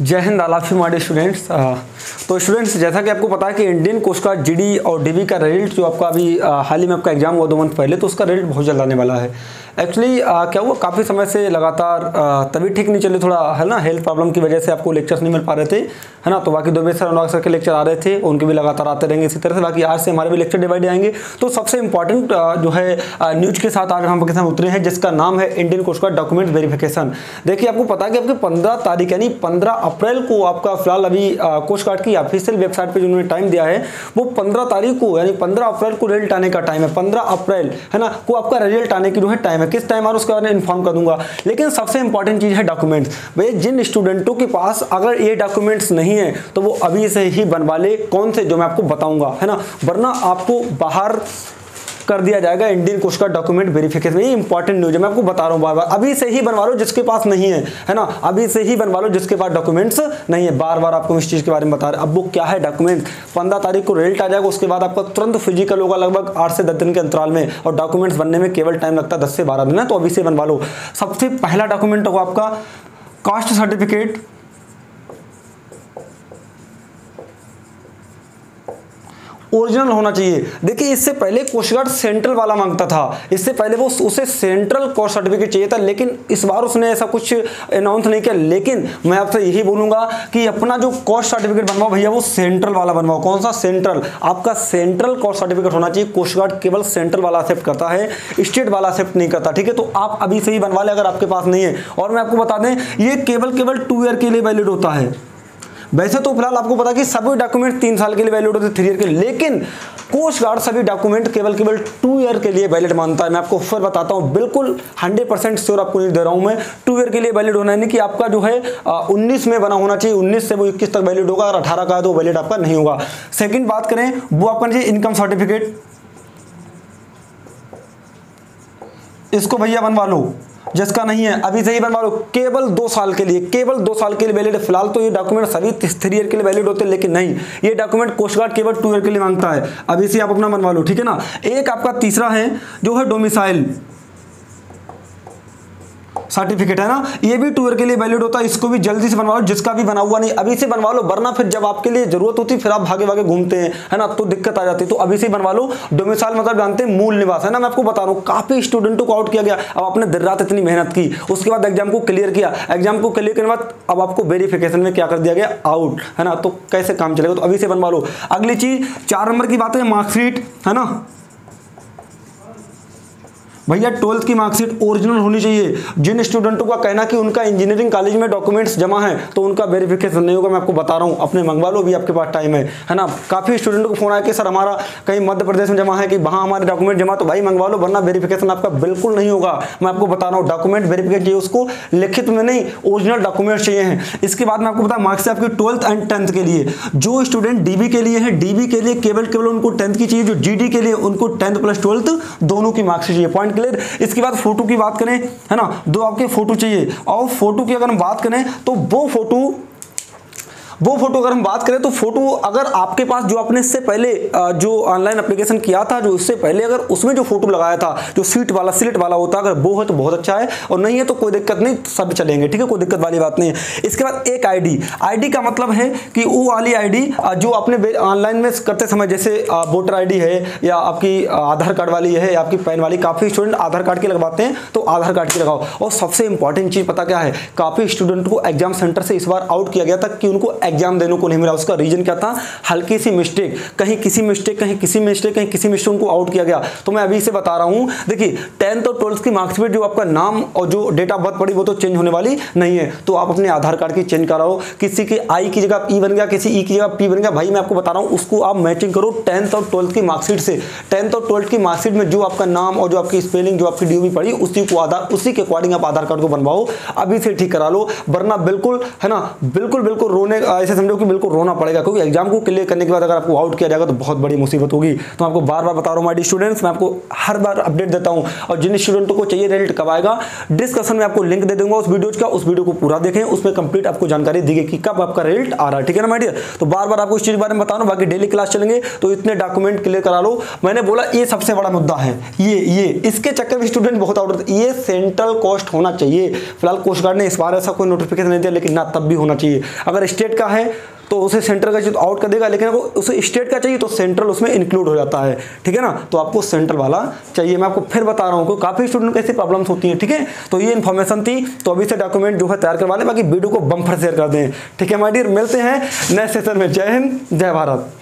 जय हिंद आलाफी माडे स्टूडेंट्स तो स्टूडेंट्स जैसा कि आपको पता है कि इंडियन कोस्ट का G D D B result जो आपका अभी हाल ही में आपका एग्ज़ाम हुआ दो मंथ पहले तो उसका रिज़ल्ट बहुत जल्द आने वाला है। एक्चुअली क्या हुआ? काफ़ी समय से लगातार तभी ठीक नहीं चले, थोड़ा, है ना हेल्थ प्रॉब्लम की वजह से आपको लेक्चर्स नहीं मिल पा रहे थे, है ना? तो बाकी दो सर अनुराग सर के लेक्चर आ रहे थे, उनके भी लगातार आते रहेंगे इसी तरह से। बाकी आज से हमारे भी लेक्चर डिवाइड आएँगे। तो सबसे इंपॉर्टेंट जो है न्यूज़ के साथ आज हम पाकिस्तान उतरे हैं, जिसका नाम है इंडियन कोस्ट का डॉक्यूमेंट वेरिफिकेशन देखिए, आपको पता है कि आपके पंद्रह तारीख, यानी पंद्रह अप्रैल को आपका फ़िलहाल अभी कोस्ट गार्ड की ऑफिशियल वेबसाइट पर जिन्होंने टाइम दिया है, वो पंद्रह तारीख को, यानी पंद्रह अप्रैल को रिज़ल्ट आने का टाइम है। पंद्रह अप्रैल, है ना? को आपका रिज़ल्ट आने की जो है टाइम है। किस टाइम आ उसके बारे में इन्फॉर्म कर दूँगा। लेकिन सबसे इंपॉर्टेंट चीज़ है डॉक्यूमेंट्स भाई, जिन स्टूडेंटों के पास अगर ये डॉक्यूमेंट्स नहीं है तो वो अभी से ही बनवा ले। कौन से? जो मैं आपको बताऊँगा, है ना? वरना आपको बाहर कर दिया जाएगा इंडियन कोस्ट का डॉक्यूमेंट वेरिफिकेशन ये इंपॉर्टेंट न्यूज़ है, मैं आपको बता रहा हूँ बार बार अभी से ही बनवा लो जिसके पास नहीं है है ना? अभी से ही बनवा लो जिसके पास डॉक्यूमेंट्स नहीं है। बार बार आपको इस चीज़ के बारे में बता रहे अब वो क्या है डॉक्यूमेंट पंद्रह तारीख को रिज़ल्ट आ जाएगा, उसके बाद आपका तुरंत फ़िज़िकल होगा लगभग आठ से दस दिन के अंतराल में। और डॉक्यूमेंट्स बनने में केवल टाइम लगता है दस से बारह दिन। है तो अभी से बनवा लो। सबसे पहला डॉक्यूमेंट होगा आपका कास्ट सर्टिफिकेट ओरिजिनल होना चाहिए। देखिए, इससे पहले कोस्ट गार्ड सेंट्रल वाला माँगता था। इससे पहले वो उसे सेंट्रल कोर्स सर्टिफिकेट चाहिए था, लेकिन इस बार उसने ऐसा कुछ अनाउंस नहीं किया। लेकिन मैं आपसे यही बोलूँगा कि अपना जो कोर्स सर्टिफिकेट बनवाओ भैया, वो सेंट्रल वाला बनवाओ। कौन सा सेंट्रल आपका सेंट्रल कोर्स सर्टिफिकेट होना चाहिए। कोस्ट गार्ड केवल सेंट्रल वाला एक्सेप्ट करता है स्टेट वाला एक्सेप्ट नहीं करता, ठीक है? तो आप अभी से ही बनवा ले अगर आपके पास नहीं है। और मैं आपको बता दें, ये केवल केवल टू ईयर के लिए वैलिड होता है। वैसे तो फ़िलहाल आपको पता कि सभी डॉक्यूमेंट तीन साल के लिए वैलिड होते थ्री ईयर के लेकिन कोस्ट गार्ड सभी डॉक्यूमेंट केवल केवल टू ईयर के लिए वैलिड मानता है। मैं आपको फिर बताता हूँ, बिल्कुल हंड्रेड परसेंट श्योर आपको नहीं दे रहा हूँ मैं। टू ईयर के लिए वैलिड होना है कि आपका जो है उन्नीस में बना होना चाहिए। उन्नीस से वो इक्कीस तक वैलिड होगा अगर अठारह का है तो वैलिड आपका नहीं होगा। सेकेंड बात करें, वो आपका चाहिए इनकम सर्टिफिकेट इसको भैया बनवा लो। जिसका नहीं है। अभी से ही बनवा लो। केवल दो साल के लिए। केवल दो साल के लिए वैलिड फ़िलहाल तो ये डॉक्यूमेंट सभी थ्री ईयर के लिए वैलिड होते हैं, लेकिन नहीं। ये डॉक्यूमेंट कोस्ट गार्ड केवल टू ईयर के लिए माँगता है। अभी से आप अपना बनवा लो, ठीक है ना? एक आपका तीसरा है, जो है डोमिसाइल सर्टिफिकेट है ना? ये भी टू ईयर के लिए वैलिड होता है, इसको भी जल्दी से बनवा लो जिसका भी बना हुआ नहीं, अभी से बनवा लो, वरना फिर जब आपके लिए ज़रूरत होती, फिर आप भागे भागे घूमते हैं, है ना? तो दिक्कत आ जाती है तो अभी से बनवा लो। डोमिसाइल मतलब जानते हैं, मूल निवास है ना? मैं आपको बता रहा हूँ, काफ़ी स्टूडेंटों को आउट किया गया। अब आपने दिन रात इतनी मेहनत की, उसके बाद एग्ज़ाम को क्लियर किया। एग्ज़ाम को क्लियर करने बाद, अब आपको वेरिफिकेशन में क्या कर दिया गया? आउट है ना? तो कैसे काम चलेगा? तो अभी से बनवा लो। अगली चीज़, चार नंबर की बात है मार्कशीट है ना? भैया ट्वेल्थ की मार्कशीट ओरिजिनल होनी चाहिए। जिन स्टूडेंटों का कहना कि उनका इंजीनियरिंग कॉलेज में डॉक्यूमेंट्स जमा है तो उनका वेरिफिकेशन नहीं होगा, मैं आपको बता रहा हूँ। अपने मंगवा लो भी आपके पास टाइम है। है ना? काफ़ी स्टूडेंटों को फ़ोन आया कि, सर, हमारा कहीं मध्य प्रदेश में जमा है कि वहाँ हमारे डॉक्यूमेंट जमा तो भाई मंगवा लो, वरना वेरिफिकेशन आपका बिल्कुल नहीं होगा। मैं आपको बता रहा हूँ, डॉक्यूमेंट वेरिफिकेशन चाहिए, उसको लिखित में नहीं, ओरिजिनल डॉक्यूमेंट चाहिए हैं। इसके बाद मैं आपको बता मार्क्स आपकी ट्वेल्थ एंड टेंथ के लिए। जो स्टूडेंट डीबी के लिए है, डीबी के लिए केवल केवल उनको टेंथ की चाहिए, जो जीडी के लिए उनको टेंथ प्लस ट्वेल्थ, दोनों की मार्क्स चाहिए। पॉइंट क्लियर इसके बाद फ़ोटो की बात करें, है ना? दो आपके फ़ोटो चाहिए। और फ़ोटो की अगर हम बात करें तो वो फ़ोटो वो फ़ोटो अगर हम बात करें तो फ़ोटो अगर आपके पास जो आपने इससे पहले जो ऑनलाइन एप्लीकेशन किया था, जो इससे पहले अगर उसमें जो फ़ोटो लगाया था, जो सीट वाला सिलेट वाला होता, अगर वो है तो बहुत अच्छा है, और नहीं है तो कोई दिक्कत नहीं, सब चलेंगे, ठीक है? कोई दिक्कत वाली बात नहीं है। इसके बाद एक आईडी आईडी का मतलब है कि वो वाली आईडी जो आपने ऑनलाइन में करते समय, जैसे वोटर आईडी है, या आपकी आधार कार्ड वाली है, या आपकी पैन वाली, काफ़ी स्टूडेंट आधार कार्ड की लगवाते हैं तो आधार कार्ड की लगाओ। और सबसे इंपॉर्टेंट चीज़ पता क्या है? काफ़ी स्टूडेंट को एग्ज़ाम सेंटर से इस बार आउट किया गया था कि उनको एग्ज़ाम देने को नहीं मिला। उसका रीजन क्या था? हल्की सी मिस्टेक कहीं किसी मिस्टेक कहीं किसी मिस्टेक कहीं किसी मिस्टेक उनको आउट किया गया। तो मैं अभी से बता रहा हूँ। देखिए टेंथ और ट्वेल्थ की मार्क्सशीट जो आपका नाम और जो डेट ऑफ़ बर्थ पड़ी, वो तो चेंज होने वाली नहीं है। तो आप अपने आधार कार्ड की चेंज कराओ। किसी के आई की जगह ई बन गया, किसी ई की जगह पी बन गया। भाई, मैं आपको बता रहा हूँ, उसको आप मैचिंग करो टेंथ और ट्वेल्थ की मार्कशीट से। टेंथ और ट्वेल्थ की मार्कशीट में जो आपका नाम और जो आपकी स्पेलिंग जो आपकी डी पड़ी, उसी को आधार, उसी के अकॉर्डिंग आप आधार कार्ड को बनवाओ। अभी से ठीक करा लो। वरना बिल्कुल, है ना, बिल्कुल बिल्कुल रोने ऐसे समझो कि बिल्कुल रोना पड़ेगा, क्योंकि एग्ज़ाम को क्लियर करने के बाद अगर आपको आउट किया जाएगा तो बहुत बड़ी मुसीबत होगी। तो आपको बार बार बता रहा हूँ माई स्टूडेंट्स मैं आपको हर बार अपडेट देता हूँ। और जिन स्टूडेंटों को चाहिए रिज़ल्ट कब आएगा डिस्कशन में आपको लिंक दे दूँगा उस वीडियो का, उस वीडियो को पूरा देखें, उसमें कंप्लीट आपको जानकारी दी गई कि कब आपका रिज़ल्ट आ रहा है, ठीक है ना माइडियर तो बार बार आपको इस चीज़ के बारे में बता रहा बाकी डेली क्लास चलेंगे तो इतने डॉक्यूमेंट क्लियर करा लो। मैंने बोला, ये सबसे बड़ा मुद्दा है, ये ये, इसके चक्कर में स्टूडेंट बहुत आउट ये सेंट्रल कॉस्ट होना चाहिए। फ़िलहाल कोस्ट गार्ड ने इस बार ऐसा कोई नोटिफिकेशन नहीं दिया, लेकिन ना तब भी होना चाहिए। अगर स्टेट का है तो उसे सेंट्रल का चाहिए तो आउट कर देगा, लेकिन आपको उसे स्टेट का चाहिए तो सेंट्रल उसमें इंक्लूड हो जाता है, ठीक है ना? तो आपको सेंट्रल वाला चाहिए। मैं आपको फिर बता रहा हूँ काफ़ी स्टूडेंट को ऐसी प्रॉब्लम्स होती हैं, ठीक है? तो ये इन्फॉर्मेशन थी तो अभी से डॉक्यूमेंट जो है तैयार करवा लें, बाकी वीडियो को बम्फर शेयर कर दें, ठीक है माई डियर मिलते हैं नेक्स्ट सेशन में। जय हिंद, जय भारत।